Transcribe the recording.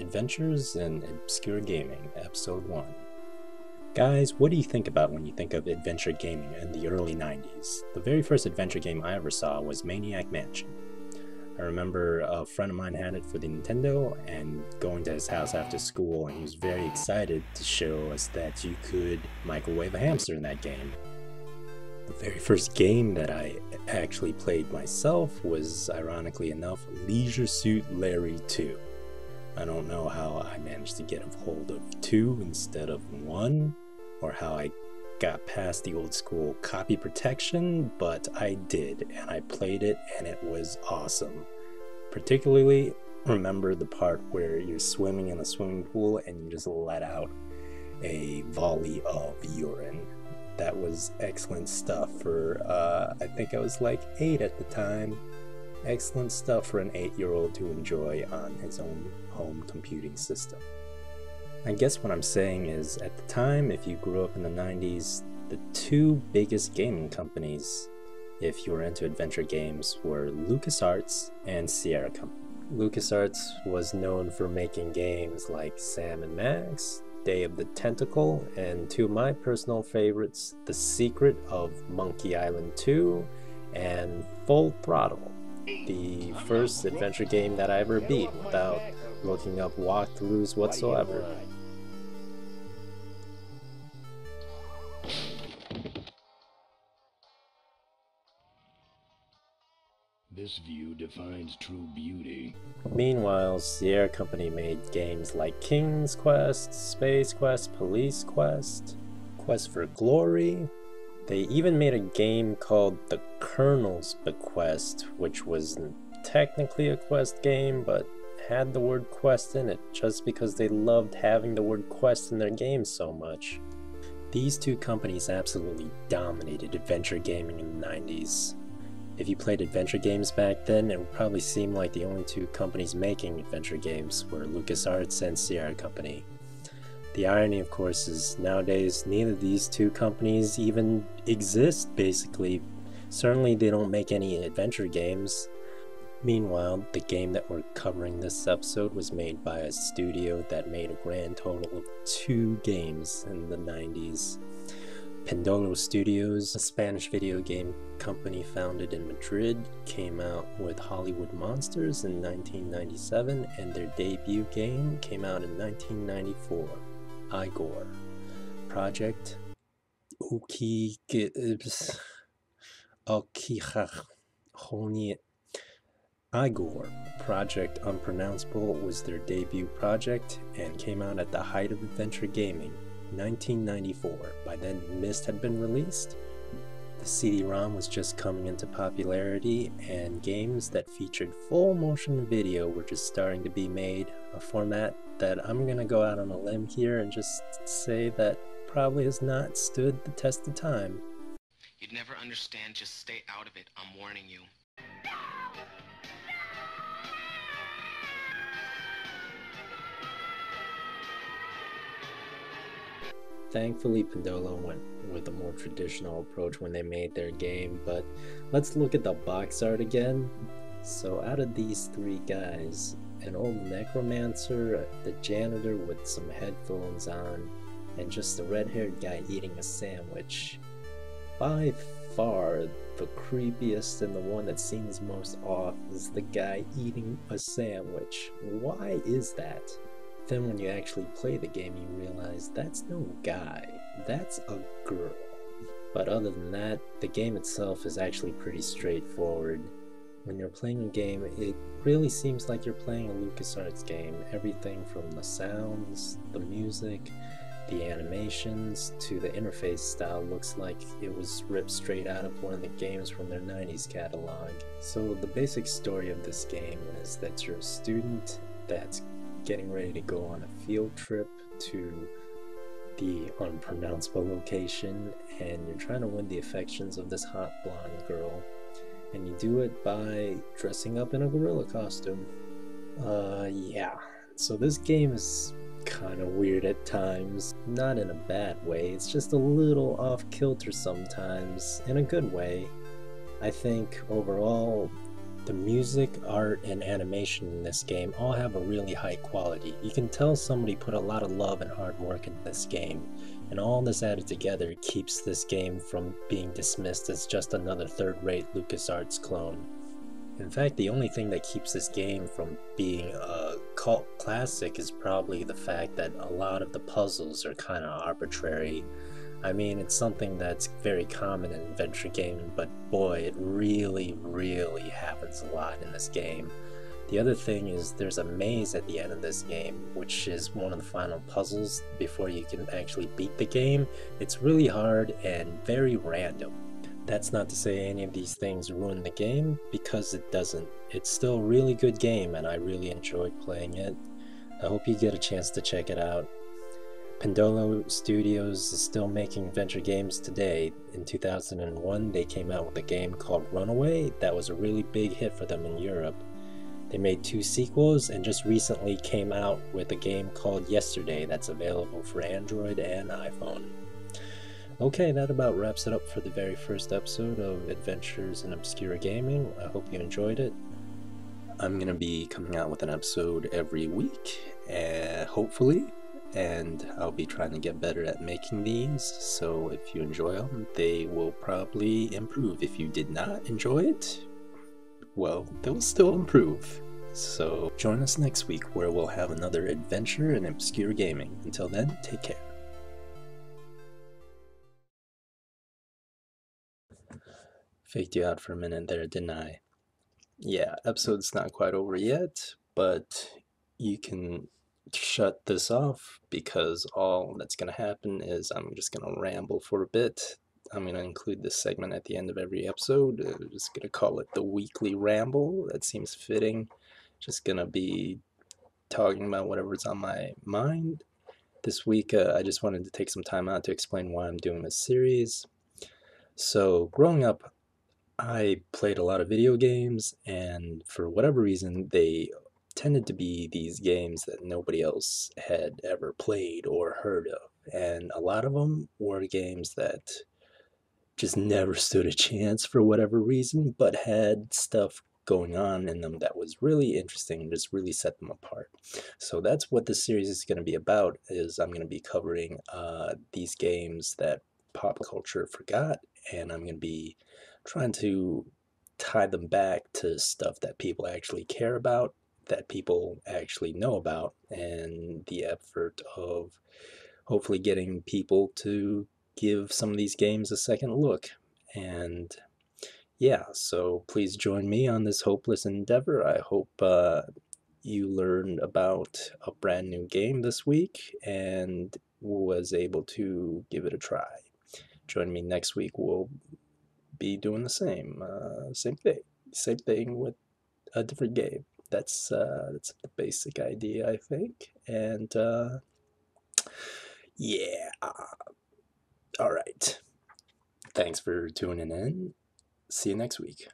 Adventures in Obscure Gaming, Episode 1. Guys, what do you think about when you think of adventure gaming in the early 90s? The very first adventure game I ever saw was Maniac Mansion. I remember a friend of mine had it for the Nintendo and going to his house after school and he was very excited to show us that you could microwave a hamster in that game. The very first game that I actually played myself was, ironically enough, Leisure Suit Larry 2. I don't know how I managed to get a hold of two instead of one, or how I got past the old school copy protection, but I did, and I played it, and it was awesome. Particularly, remember the part where you're swimming in a swimming pool and you just let out a volley of urine. That was excellent stuff for, uh, I think I was like eight at the time. Excellent stuff for an eight year old to enjoy on his own home computing system. I guess what I'm saying is, at the time, if you grew up in the 90s, the two biggest gaming companies, if you were into adventure games, were LucasArts and Sierra Company. LucasArts was known for making games like Sam and Max, Day of the Tentacle, and two of my personal favorites, The Secret of Monkey Island 2 and Full Throttle, the first adventure game that I ever beat without looking up walkthroughs whatsoever. This view defines true beauty. Meanwhile, Sierra Company made games like King's Quest, Space Quest, Police Quest, Quest for Glory. They even made a game called The Colonel's Bequest, which was technically a quest game, but had the word quest in it just because they loved having the word quest in their games so much. These two companies absolutely dominated adventure gaming in the 90s. If you played adventure games back then, it would probably seem like the only two companies making adventure games were LucasArts and Sierra Company. The irony, of course, is nowadays neither of these two companies even exist, basically. Certainly, they don't make any adventure games. Meanwhile, the game that we're covering this episode was made by a studio that made a grand total of two games in the 90s. Pendulo Studios, a Spanish video game company founded in Madrid, came out with Hollywood Monsters in 1997, and their debut game came out in 1994, Igor. Project Uki Igor, Project Unpronounceable, was their debut project and came out at the height of adventure gaming, 1994. By then, Myst had been released. The CD-ROM was just coming into popularity, and games that featured full motion video were just starting to be made, a format that I'm gonna go out on a limb here and just say that probably has not stood the test of time. You'd never understand, just stay out of it, I'm warning you. Thankfully, Pendulo went with a more traditional approach when they made their game, but let's look at the box art again. So out of these three guys, an old necromancer, the janitor with some headphones on, and just the red-haired guy eating a sandwich. By far, the creepiest and the one that seems most off is the guy eating a sandwich. Why is that? Then when you actually play the game, you realize that's no guy, that's a girl. But other than that, the game itself is actually pretty straightforward. When you're playing a game, it really seems like you're playing a LucasArts game. Everything from the sounds, the music, the animations, to the interface style looks like it was ripped straight out of one of the games from their 90s catalog. So the basic story of this game is that you're a student that's getting ready to go on a field trip to the unpronounceable location and you're trying to win the affections of this hot blonde girl and you do it by dressing up in a gorilla costume. Uh yeah. So this game is kind of weird at times. Not in a bad way. It's just a little off kilter sometimes in a good way. I think overall The music, art, and animation in this game all have a really high quality. You can tell somebody put a lot of love and hard work in this game, and all this added together keeps this game from being dismissed as just another third-rate LucasArts clone. In fact, the only thing that keeps this game from being a cult classic is probably the fact that a lot of the puzzles are kind of arbitrary. I mean, it's something that's very common in adventure gaming, but boy, it really, really happens a lot in this game. The other thing is there's a maze at the end of this game, which is one of the final puzzles before you can actually beat the game. It's really hard and very random. That's not to say any of these things ruin the game, because it doesn't. It's still a really good game and I really enjoyed playing it. I hope you get a chance to check it out. Pendulo Studios is still making adventure games today. In 2001, they came out with a game called Runaway that was a really big hit for them in Europe. They made two sequels and just recently came out with a game called Yesterday that's available for Android and iPhone. Okay, that about wraps it up for the very first episode of Adventures in Obscure Gaming. I hope you enjoyed it. I'm going to be coming out with an episode every week, uh, hopefully, and I'll be trying to get better at making these. So if you enjoy them, they will probably improve. If you did not enjoy it, well, they'll still improve. So join us next week where we'll have another adventure in obscure gaming. Until then, take care. Faked you out for a minute there, didn't I? Yeah, episode's not quite over yet, but you can shut this off because all that's going to happen is I'm just going to ramble for a bit. I'm going to include this segment at the end of every episode. I'm just going to call it the weekly ramble. That seems fitting. Just going to be talking about whatever's on my mind. This week, uh, I just wanted to take some time out to explain why I'm doing this series. So, growing up, I played a lot of video games, and for whatever reason, they tended to be these games that nobody else had ever played or heard of. And a lot of them were games that just never stood a chance for whatever reason, but had stuff going on in them that was really interesting and just really set them apart. So that's what this series is going to be about is I'm going to be covering uh, these games that pop culture forgot and I'm going to be trying to tie them back to stuff that people actually care about, that people actually know about, and the effort of hopefully getting people to give some of these games a second look. And yeah, so please join me on this hopeless endeavor. I hope uh, you learned about a brand new game this week and was able to give it a try. Join me next week. We'll be doing the same, uh, same thing, same thing with a different game. That's uh, that's the basic idea, I think. And uh, yeah, all right. Thanks for tuning in. See you next week.